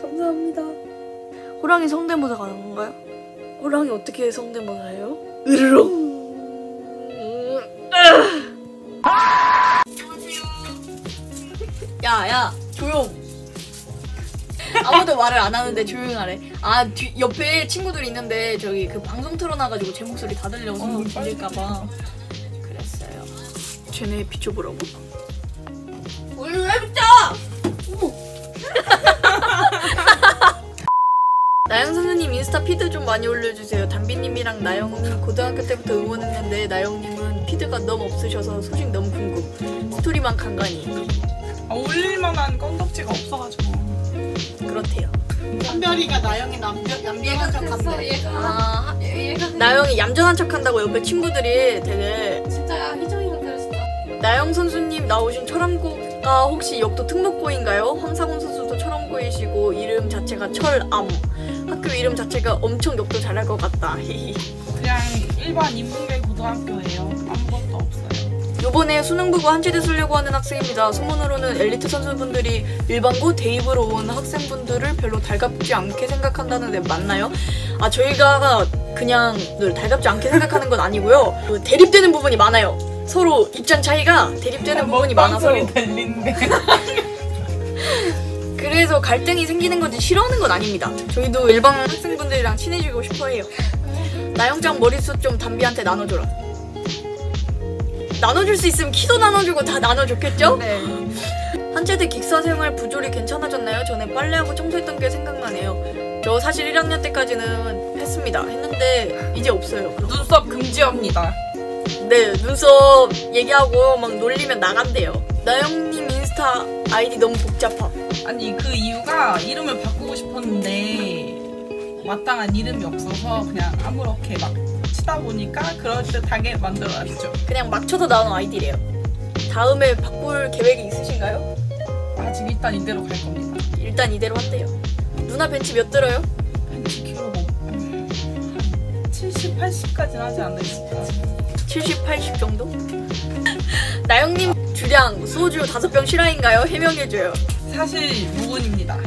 감사합니다. 호랑이 성대모사 가는 건가요? 호랑이 어떻게 성대모사해요? 으르렁. 야, 야, 조용. 아무도 말을 안 하는데 조용하래. 아, 뒤, 옆에 친구들 있는데 저기 그 방송 틀어놔가지고 제 목소리 다 들려서 어, 들릴까봐 그랬어요. 쟤네 비춰보라고. 많이 올려주세요. 담비님이랑 나영님 고등학교 때부터 응원했는데 나영님은 피드가 너무 없으셔서 소식 너무 궁금. 스토리만 간간히. 아, 올릴만한 건덕지가 없어가지고. 그렇대요. 한별이가 나영이 남편 얌전한 척한대. 아, 얘가 나영이 얌전한 척한다고 옆에 친구들이 되게 진짜 희정이가 그랬어. 나영 선수님 나오신 철암고가 혹시 역도 특목고인가요? 황상훈 선수도 철암고이시고 이름 자체가 철암. 학교 이름 자체가 엄청 역도 잘할 것 같다. 히히. 그냥 일반 인문계 고등학교예요. 아무것도 없어요. 요번에 수능 보고 한지대 쓰려고 하는 학생입니다. 소문으로는 엘리트 선수분들이 일반고 대입으로 온 학생분들을 별로 달갑지 않게 생각한다는데 맞나요? 아 저희가 그냥 늘 달갑지 않게 생각하는 건 아니고요. 그 대립되는 부분이 많아요. 서로 입장 차이가 대립되는 부분이 많아서 소리 들리는데. 그래서 갈등이 생기는 건지 싫어하는 건 아닙니다. 저희도 일반 학생분들이랑 친해지고 싶어 해요. 나영장 머리숱 좀 담비한테 나눠줘라. 나눠줄 수 있으면 키도 나눠주고 다 나눠줬겠죠? 네. 한제대 기숙사 생활 부조리 괜찮아졌나요? 전에 빨래하고 청소했던 게 생각나네요. 저 사실 1학년 때까지는 했습니다. 했는데 이제 없어요. 눈썹 금지합니다. 네, 눈썹 얘기하고 막 놀리면 나간대요. 나영님 인스타 아이디 너무 복잡함. 아니 그 이유가 이름을 바꾸고 싶었는데 마땅한 이름이 없어서 그냥 아무렇게 막 치다 보니까 그럴 듯하게 만들어놨죠. 그냥 막 쳐서 나오는 아이디래요. 다음에 바꿀 계획이 있으신가요? 아직 일단 이대로 갈 겁니다. 일단 이대로 한대요. 누나 벤치 몇 들어요? 한 10kg 뭐 70, 80까지는 하지 않을까. 70, 80 정도? 나영님 주량 소주 5병 실화인가요? 해명해줘요. 사실 무근입니다.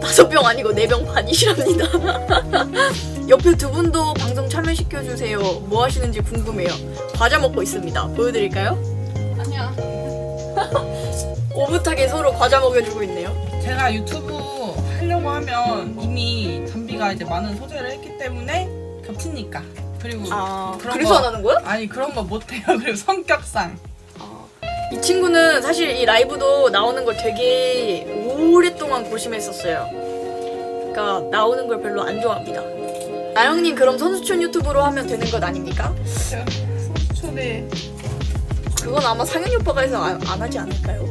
5병 아니고 4병 반이시랍니다. 옆에 두 분도 방송 참여시켜주세요. 뭐 하시는지 궁금해요. 과자 먹고 있습니다. 보여드릴까요? 아니야. 오붓하게 서로 과자 먹여주고 있네요. 제가 유튜브 하려고 하면 이미 담비가 이제 많은 소재를 했기 때문에 겹치니까. 그리고 아, 그런 그래서 거- 안 하는 거야? 아니 그런 거 못해요. 그리고 성격상. 이 친구는 사실 이 라이브도 나오는 걸 되게 오랫동안 고심했었어요. 그러니까 나오는 걸 별로 안 좋아합니다. 나영님 그럼 선수촌 유튜브로 하면 되는 것 아닙니까? 초대 그건 아마 상현이 오빠가 해서 안, 안 하지 않을까요?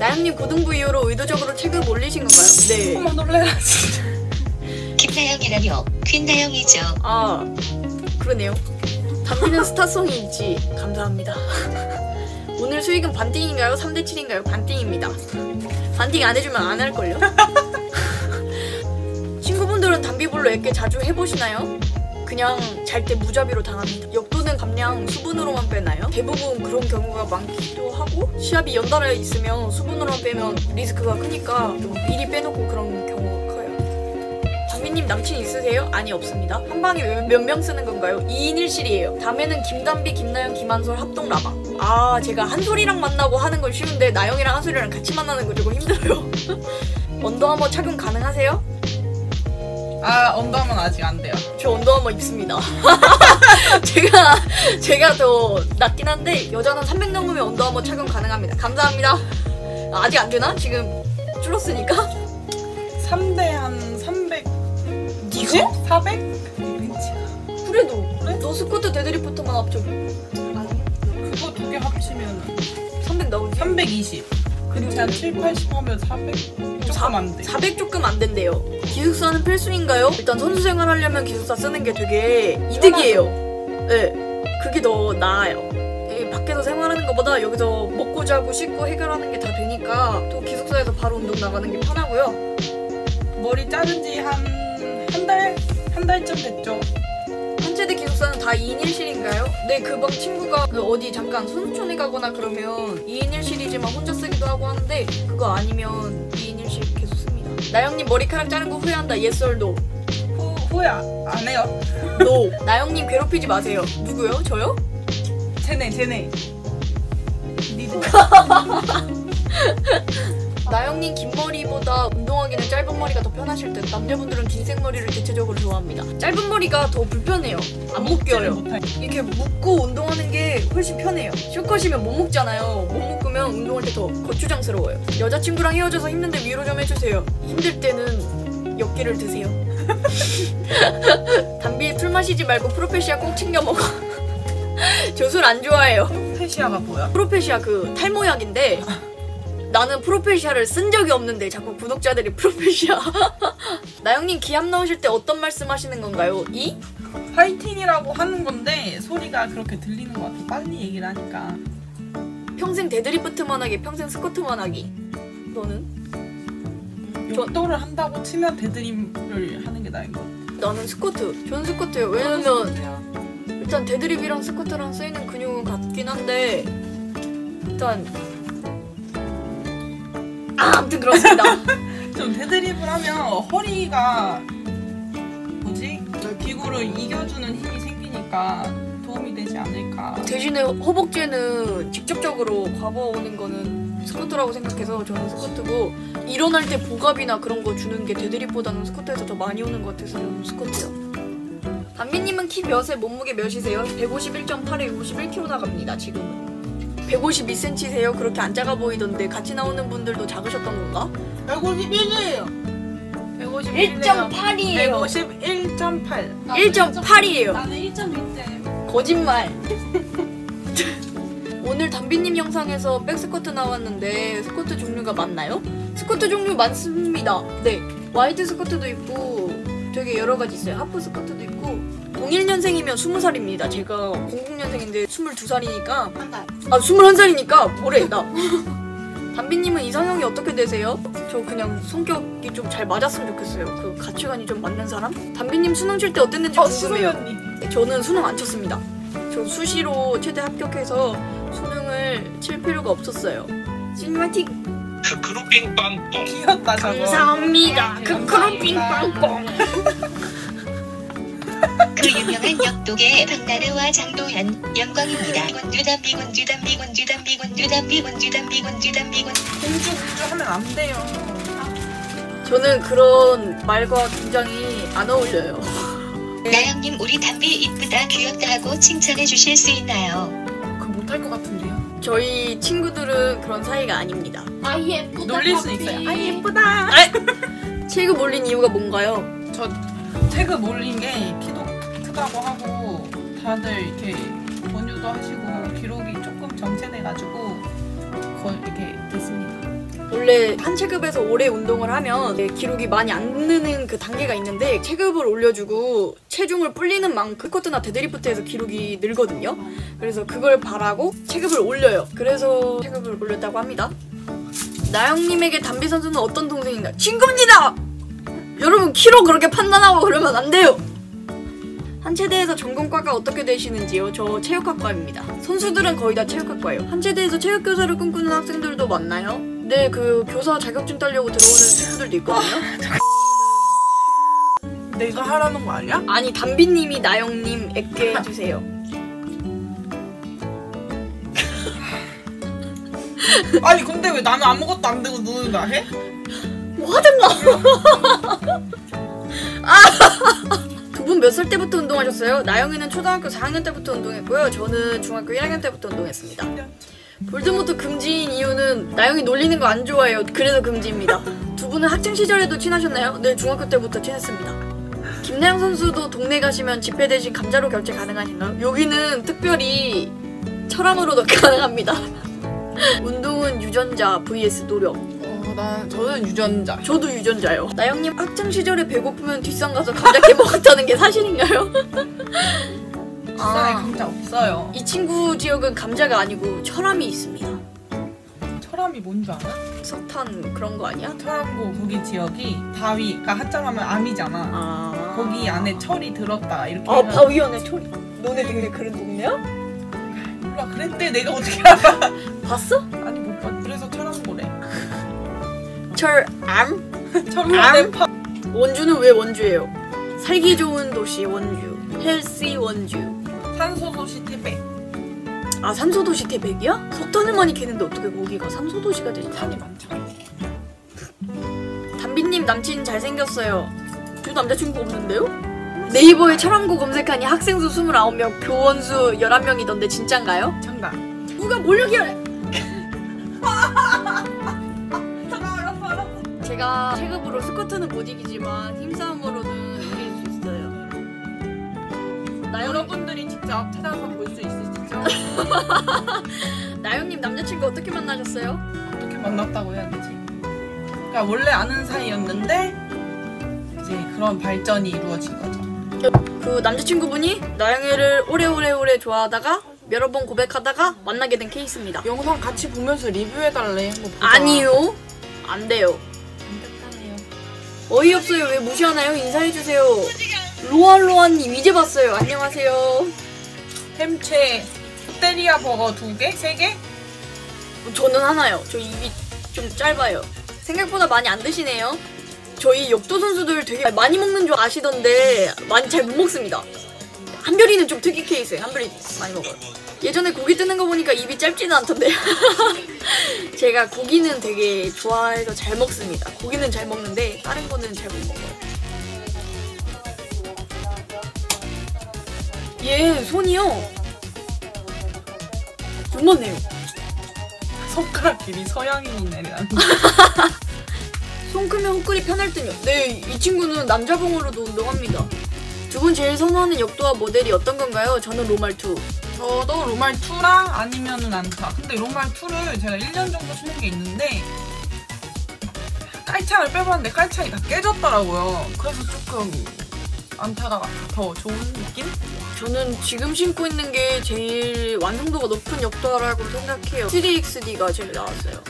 나영님 고등부 이후로 의도적으로 체급 올리신 건가요? 네. 어머 놀래라 진짜. 김나영이라뇨. 퀸나영이죠. 아 그러네요. 담비는 스타성이 있지. 감사합니다. 오늘 수익은 반띵인가요? 3대 7인가요? 반띵입니다. 반띵 안 해주면 안 할걸요? 친구분들은 담비볼로 액게 자주 해보시나요? 그냥 잘 때 무자비로 당합니다. 역도는 감량 수분으로만 빼나요? 대부분 그런 경우가 많기도 하고 시합이 연달아 있으면 수분으로만 빼면 리스크가 크니까 좀 미리 빼놓고 그런. 담비님 남친 있으세요? 아니 없습니다. 한 방에 몇 명 쓰는 건가요? 2인 1실이에요. 다음에는 김담비, 김나영, 김한솔 합동 라방. 아 제가 한솔이랑 만나고 하는 건 쉬운데 나영이랑 한솔이랑 같이 만나는 거 조금 힘들어요. 언더아머 착용 가능하세요? 아 언더면 아직 안 돼요. 저 언더아머 입습니다. 제가 제가 더 낫긴 한데 여자는 300 넘으면 언더아머 착용 가능합니다. 감사합니다. 아, 아직 안 되나? 지금 줄었으니까. 3대 한 300. 니가? 400? 그래도 너 스쿼트 데드리프트만 합쳐 그거 두 개 합치면 300 나오지. 320. 그리고 한 7, 80 하면 400? 조금 안 돼. 400 조금 안 된대요. 기숙사는 필수인가요? 일단 선수 생활 하려면 기숙사 쓰는 게 되게 이득이에요. 네, 그게 더 나아요. 이 밖에서 생활하는 것보다 여기서 먹고 자고 씻고 해결하는 게 다 되니까 또 기숙사에서 바로 운동 나가는 게 편하고요. 머리 자른 지한 한 달? 한 달쯤 됐죠. 한제대 기숙사는 다 2인 1실인가요? 네, 그 방 친구가 그 어디 잠깐 손촌에 가거나 그러면 2인 1실이지만 혼자 쓰기도 하고 하는데 그거 아니면 2인 1실 나영님 머리카락 자른 거 후회한다. yes no? 후, 후회 안, 안 해요. no. 나영님 괴롭히지 마세요. 누구요? 저요? 쟤네 쟤네. 니들. 나영님 긴 머리보다 운동하기는 짧은 머리가 더 편하실 듯. 남자분들은 긴 생머리를 대체적으로 좋아합니다. 짧은 머리가 더 불편해요. 안 묶여요. 이렇게 묶고 운동하는 게 훨씬 편해요. 숏컷이면 못 묶잖아요. 못 묶으면 운동할 때 더 거추장스러워요. 여자친구랑 헤어져서 힘든데 위로 좀 해주세요. 힘들 때는 엽기를 드세요. 담비 풀 마시지 말고 프로페시아 꼭 챙겨 먹어. 저 술 안 좋아해요. 페시아가 뭐야? 프로페시아 그 탈모약인데 나는 프로페시아를 쓴 적이 없는데 자꾸 구독자들이 프로페시아. 나영님 기합 나오실 때 어떤 말씀 하시는 건가요? 이? 파이팅이라고 하는 건데 소리가 그렇게 들리는 것 같아. 빨리 얘기를 하니까. 평생 데드리프트만 하기, 평생 스쿼트만 하기. 너는? 역도를 한다고 치면 데드립을 하는 게 나은 것 같아. 나는 스쿼트. 저는 스쿼트예요. 왜냐면 일단 데드립이랑 스쿼트랑 쓰이는 근육은 같긴 한데 일단 아, 아무튼 그렇습니다. 좀 데드립을 하면 허리가 뭐지? 저 기구를 이겨주는 힘이 생기니까 도움이 되지 않을까. 대신에 허벅지에는 직접적으로 과부하오는 거는 스쿼트라고 생각해서 저는 스쿼트고 일어날 때 복압이나 그런 거 주는 게 데드립보다는 스쿼트에서 더 많이 오는 것 같아서 저는 스쿼트요. 담비님은 키 몇에 몸무게 몇이세요? 151.8에 51kg 나갑니다 지금은. 152cm세요? 그렇게 안 작아 보이던데 같이 나오는 분들도 작으셨던 건가? 151이에요. 1.8이에요. 151.8. 1.8이에요. 나는 1.6대. 거짓말. 오늘 담비님 영상에서 백스쿼트 나왔는데 스쿼트 종류가 많나요? 스쿼트 종류 많습니다. 네. 와이드 스쿼트도 있고 되게 여러 가지 있어요. 하프 스쿼트도 있고 01년생이면 20살입니다. 제가 00년생인데 22살이니까 한 달. 아 21살이니까 뭐래 나. 담비님은 이상형이 어떻게 되세요? 저 그냥 성격이 좀 잘 맞았으면 좋겠어요. 그 가치관이 좀 맞는 사람? 담비님 수능 칠 때 어땠는지 어, 궁금해요. 수소연님. 저는 수능 안 쳤습니다. 저 수시로 최대 합격해서 수능을 칠 필요가 없었어요. 시니마틱 크크루빙 빵뽕 귀엽다, 저거. 감사합니다. 크크로핑 빵뽕. 그 유명한 역도계 박나르와 장도연 영광입니다. 군주 담비 군주 담비 군주 담비 군주 담비 군주 담비 군주 담비 군주 공주 공주 하면 안 돼요. 저는 그런 말과 굉장히 안 어울려요. 나영님 우리 담비 이쁘다 귀엽다 하고 칭찬해 주실 수 있나요? 그 못할 것 같은데요. 저희 친구들은 그런 사이가 아닙니다. 아 예쁘다. 놀릴 수 담비. 있어요. 아 예쁘다. 체급 올린 이유가 뭔가요? 저 체급 올린 게 키도 크다고 하고 다들 이렇게 권유도 하시고 기록이 조금 정체돼가지고 거 이렇게 됐습니다. 원래 한 체급에서 오래 운동을 하면 기록이 많이 안 느는 그 단계가 있는데 체급을 올려주고 체중을 불리는 만큼 스쿼트나 데드리프트에서 기록이 늘거든요. 그래서 그걸 바라고 체급을 올려요. 그래서 체급을 올렸다고 합니다. 나영님에게 담비 선수는 어떤 동생인가? 친구입니다. 여러분 키로 그렇게 판단하고 그러면 안 돼요. 한체대에서 전공과가 어떻게 되시는지요? 저 체육학과입니다. 선수들은 거의 다 체육학과예요. 한체대에서 체육교사를 꿈꾸는 학생들도 많나요? 네, 그 교사 자격증 따려고 들어오는 친구들도 있거든요. 내가 하라는 거 아니야? 아니 담비님이 나영님에게 해주세요. 아니 근데 왜 나는 아무것도 안 되고 너는 다 해? 뭐 하든가. 하셨어요? 나영이는 초등학교 4학년 때부터 운동했고요. 저는 중학교 1학년 때부터 운동했습니다. 볼드모트 금지인 이유는 나영이 놀리는 거 안 좋아해요. 그래서 금지입니다. 두 분은 학창 시절에도 친하셨나요? 네, 중학교 때부터 친했습니다. 김나영 선수도 동네 가시면 지폐 대신 감자로 결제 가능하신가요? 여기는 특별히 철암으로도 가능합니다. 운동은 유전자 vs 노력. 어, 난 저는 유전자. 저도 유전자요. 나영님 학창 시절에 배고프면 뒷산 가서 감자 깨 먹었다는 게 사실인가요? 쌀에 아, 감자 없어요. 이 친구 지역은 감자가 아니고 철암이 있습니다. 철암이 뭔지 알아? 석탄 그런 거 아니야? 철암고 거기 지역이 바위, 그러니까 한자로 하면 암이잖아. 아, 거기 안에 철이 들었다 이렇게. 아 해서- 바위 안에 철이. 너네 동네 그런 동네야? 몰라 그랬대 내가 어떻게 알아? 봤어? 철암? 대파. 원주는 왜 원주예요? 살기 좋은 도시 원주. 헬시 원주. 산소도시 태백. 아 산소도시 태백이야? 석탄을 많이 캐는데 어떻게 거기가 산소도시가 되지? 산이 많잖아. 담비님 남친 잘생겼어요. 저 남자친구 없는데요? 네이버에 철왕고 검색하니 학생 수 29명, 교원 수 11명이던데 진짠가요? 정답. 누가 뭘 얘기하 제가 체급으로 스쿼트는 못 이기지만 힘싸움으로는 이길 수 있어요. 나영, 여러분들이 직접 찾아서 볼 수 있으시죠? 나영님 남자친구 어떻게 만나셨어요? 어떻게 만났다고 해야 되지? 그러니까 원래 아는 사이였는데 이제 그런 발전이 이루어진 거죠. 그 남자친구분이 나영이를 오래오래 오래 좋아하다가 여러 번 고백하다가 만나게 된 케이스입니다. 영상 같이 보면서 리뷰해달래. 아니요. 안 돼요. 어이없어요. 왜 무시하나요? 인사해주세요. 로아로아님 이제 봤어요. 안녕하세요. 햄채 스테리아 버거 두 개? 세 개? 저는 하나요. 저 입이 좀 짧아요. 생각보다 많이 안 드시네요. 저희 역도 선수들 되게 많이 먹는 줄 아시던데 많이 잘 못 먹습니다. 한별이는 좀 특이 케이스예요. 한별이 많이 먹어요. 예전에 고기 뜨는 거 보니까 입이 짧지는 않던데요. 제가 고기는 되게 좋아해서 잘 먹습니다. 고기는 잘 먹는데 다른 거는 잘 못 먹어요. 얘 손이요. 요만해요. 손가락 길이 서양인이네. 손 크면 헛글이 편할 듯요. 네, 이 친구는 남자봉으로도 운동합니다. 두 분 제일 선호하는 역도와 모델이 어떤 건가요? 저는 로말2. 저도 로말 2랑 아니면은 안타. 근데 로말 2를 제가 1년 정도 치는 게 있는데 깔창을 빼봤는데 깔창이 다 깨졌더라고요. 그래서 조금 안타가 더 좋은 느낌? 저는 지금 신고 있는 게 제일 완성도가 높은 역도라고 생각해요. 3XD가 제일 나왔어요.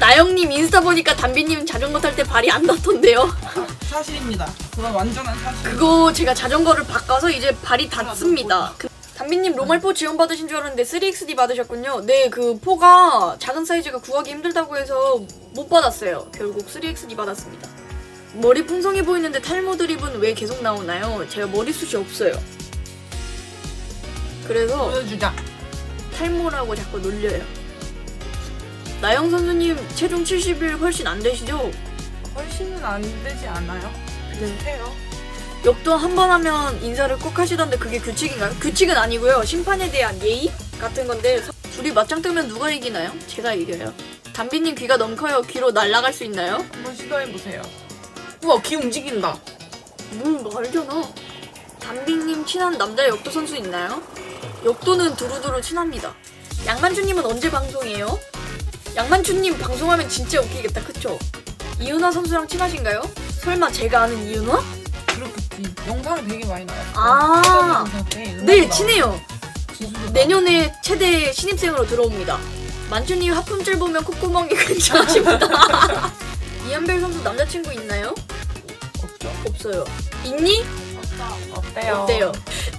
나영님 인스타 보니까 담비님 자전거 탈 때 발이 안 닿던데요? 사실입니다. 그건 완전한 사실. 그거 제가 자전거를 바꿔서 이제 발이 닿습니다. 그, 담비님 로말포 지원 받으신 줄 알았는데 3XD 받으셨군요. 네, 그 포가 작은 사이즈가 구하기 힘들다고 해서 못 받았어요. 결국 3XD 받았습니다. 머리 풍성해 보이는데 탈모 드립은 왜 계속 나오나요? 제가 머리숱이 없어요. 그래서 보여주자. 탈모라고 자꾸 놀려요. 나영 선수님 체중 70일 훨씬 안 되시죠? 훨씬은 안 되지 않아요? 비슷해요. 역도 한 번 하면 인사를 꼭 하시던데 그게 규칙인가요? 규칙은 아니고요. 심판에 대한 예의 같은 건데 서- 둘이 맞짱 뜨면 누가 이기나요? 제가 이겨요. 담비님 귀가 너무 커요. 귀로 날아갈 수 있나요? 한번 시도해 보세요. 우와, 귀 움직인다. 뭘 말잖아. 담비님 친한 남자 역도 선수 있나요? 역도는 두루두루 친합니다. 양만주님은 언제 방송해요? 양만주님 방송하면 진짜 웃기겠다, 그쵸? 이은화 선수랑 친하신가요? 설마 제가 아는 이은화? 그렇겠지. 영상이 되게 많이 나왔어. 아. 네. 친해요. 내년에 최대 신입생으로 들어옵니다. 만주님 하품줄 보면 콧구멍이 근처하십니다. 이한별 선수 남자친구 있나요? 없죠. 없어요. 있니? 어때요? 어때요?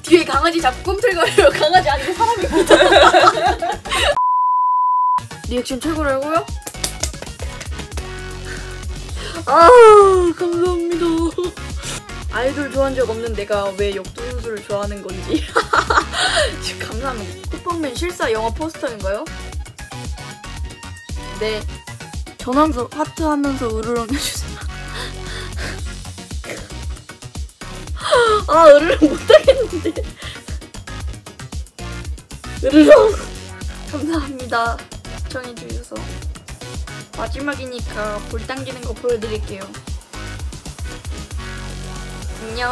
뒤에 강아지 잡고 꿈틀거려요. 강아지 아니고 사람입니다. 리액션 최고라고요? 아 감사합니다. 아이돌 좋아한 적 없는 내가 왜 역도 선수를 좋아하는 건지. 감사합니다. 쿠팡맨 실사 영화 포스터인가요? 네. 전화서 하트 하면서 으르렁 해주세요. 아, 으르렁 못하겠는데. 으르렁. 감사합니다. 시청해주셔서. 마지막이니까 볼 당기는 거 보여드릴게요. 안녕.